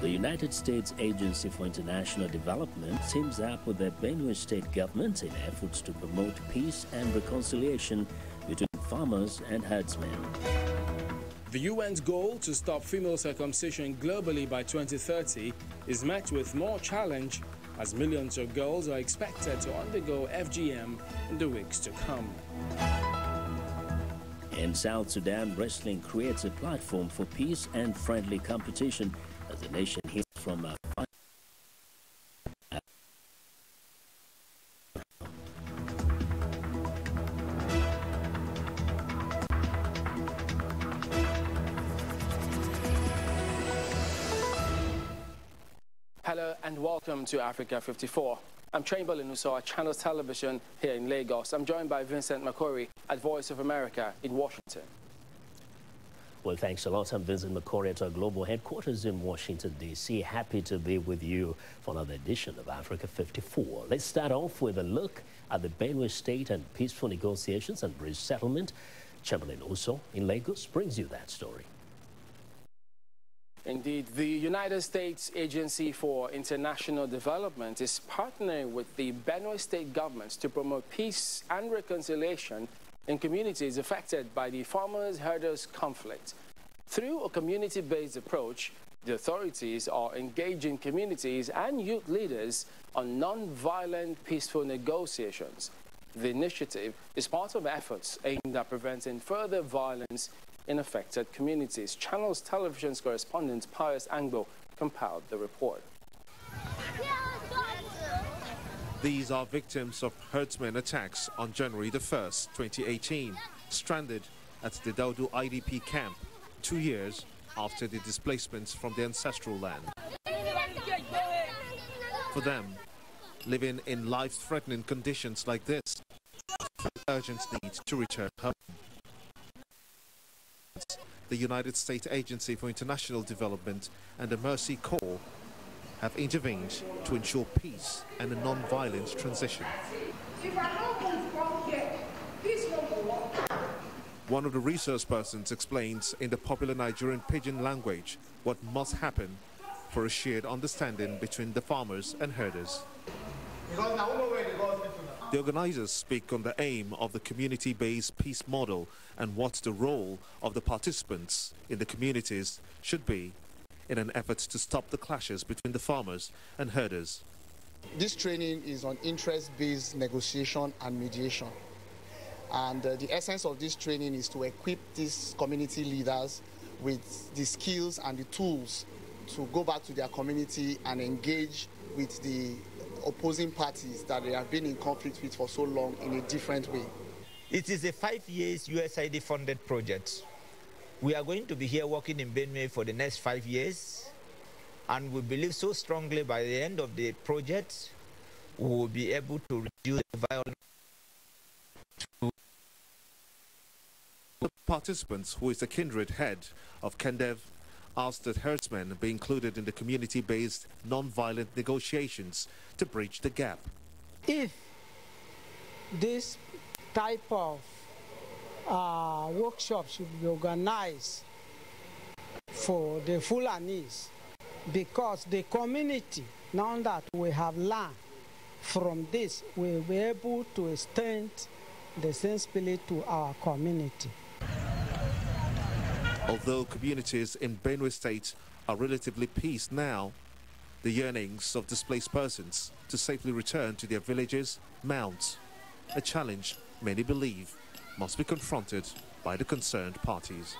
The United States Agency for International Development teams up with the Benue State government in efforts to promote peace and reconciliation between farmers and herdsmen. The UN's goal to stop female circumcision globally by 2030 is met with more challenge as millions of girls are expected to undergo FGM in the weeks to come. In South Sudan, wrestling creates a platform for peace and friendly competition the nation heals from a Hello and welcome to Africa 54. I'm Chamberlain Usawa, Channels Television here in Lagos. I'm joined by Vincent Makori at Voice of America in Washington. Well, thanks a lot. I'm Vincent Makori at our global headquarters in Washington, D.C. Happy to be with you for another edition of Africa 54. Let's start off with a look at the Benue State and peaceful negotiations and bridge settlement. Chamberlain Usoh in Lagos brings you that story. Indeed, the United States Agency for International Development is partnering with the Benue State government to promote peace and reconciliation in communities affected by the farmers-herders conflict. Through a community-based approach, the authorities are engaging communities and youth leaders on non-violent peaceful negotiations. The initiative is part of efforts aimed at preventing further violence in affected communities. Channels Television's correspondent Pius Angbo compiled the report. These are victims of herdsmen attacks on January the 1st, 2018, stranded at the Daudu IDP camp two years after the displacements from their ancestral land. For them, living in life-threatening conditions like this, urgent need to return home. The United States Agency for International Development and the Mercy Corps have intervened to ensure peace and a non-violent transition. One of the resource persons explains in the popular Nigerian pidgin language what must happen for a shared understanding between the farmers and herders. The organizers speak on the aim of the community-based peace model and what the role of the participants in the communities should be in an effort to stop the clashes between the farmers and herders. This training is on interest-based negotiation and mediation. And uh, the essence of this training is to equip these community leaders with the skills and the tools to go back to their community and engage with the opposing parties that they have been in conflict with for so long in a different way. It is a five years USAID funded project we are going to be here working in Benue for the next five years, and we believe so strongly by the end of the project, we will be able to reduce the violence. The participants, who is the kindred head of Kendev, asked that herdsmen be included in the community-based non-violent negotiations to bridge the gap. If this type of uh, workshops should be organized for the Fulanis because the community, now that we have learned from this, we'll be able to extend the same spirit to our community. Although communities in Benue State are relatively peace now, the yearnings of displaced persons to safely return to their villages mounts, a challenge many believe must be confronted by the concerned parties.